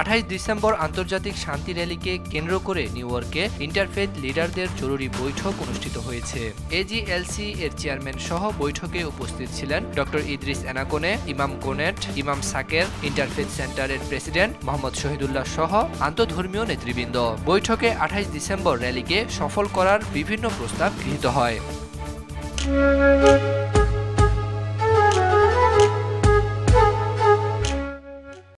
আঠাইশ ডিসেম্বর আন্তর্জাতিক শান্তি র্যালিকে কেন্দ্র করে নিউ ইয়র্কে ইন্টারফেথ লিডারদের জরুরি বৈঠক অনুষ্ঠিত হয়েছে। এজিএলসি এর চেয়ারম্যান সহ বৈঠকে উপস্থিত ছিলেন ডক্টর ইদ্রিস এনাকোনে ইমাম কোনেট ইমাম সাকের, ইন্টারফেথ সেন্টারের প্রেসিডেন্ট মোহাম্মদ শহীদুল্লাহ সহ আন্তধর্মীয় নেতৃবৃন্দ। বৈঠকে আঠাইশ ডিসেম্বর র্যালিকে সফল করার বিভিন্ন প্রস্তাব গৃহীত হয়।